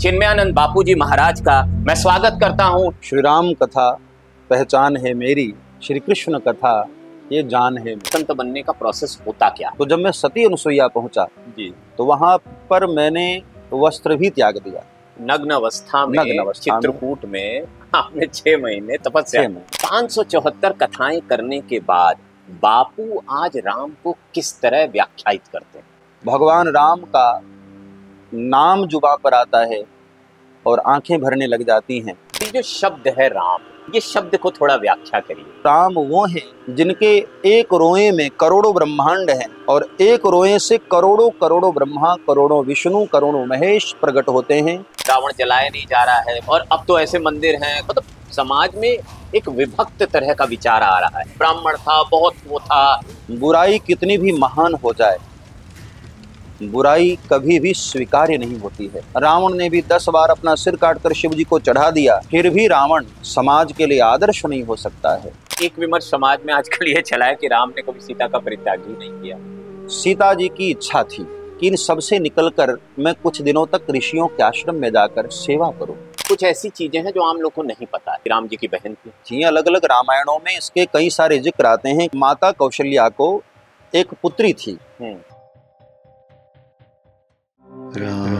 चिन्मयानंद बापू जी महाराज का मैं स्वागत करता हूँ। श्री राम कथा पहचान है मेरी श्री कृष्ण कथा ये जान है संत बनने का प्रोसेस होता क्या? तो जब मैं सती अनुसुईया पहुँचा जी। तो वहाँ पर मैंने वस्त्र भी त्याग दिया। नग्न अवस्था में। नग्न। चित्रकूट में आपने छह महीने तपस्या पाँच सौ चौहत्तर कथाएँ करने के बाद बापू आज राम को किस तरह व्याख्यायित करते हैं? भगवान राम का नाम जुबा पर आता है और आँखें भरने लग जाती हैं। ये जो शब्द है राम ये शब्द को थोड़ा व्याख्या करिए। राम वो हैं जिनके एक रोए में करोड़ों ब्रह्मांड हैं और एक रोए से करोड़ों करोड़ों ब्रह्मा करोड़ों विष्णु करोड़ों महेश प्रकट होते हैं। रावण जलाया नहीं जा रहा है और अब तो ऐसे मंदिर हैं मतलब समाज में एक विभक्त तरह का विचार आ रहा है। ब्राह्मण था बहुत वो था। बुराई कितनी भी महान हो जाए बुराई कभी भी स्वीकार्य नहीं होती है। रावण ने भी दस बार अपना सिर काटकर शिव जी को चढ़ा दिया फिर भी रावण समाज के लिए आदर्श नहीं हो सकता है। एक विमर्श समाज में आजकल ये चला है कि राम ने कभी सीता का परित्याग ही नहीं किया। सीता जी की इच्छा थी कि इन सबसे निकलकर मैं कुछ दिनों तक ऋषियों के आश्रम में जाकर सेवा करूँ। कुछ ऐसी चीज़ें हैं जो आम लोग को नहीं पता है। राम जी की बहन थी। जी अलग अलग रामायणों में इसके कई सारे ज़िक्र आते हैं। माता कौशल्या को एक पुत्री थी। Ram.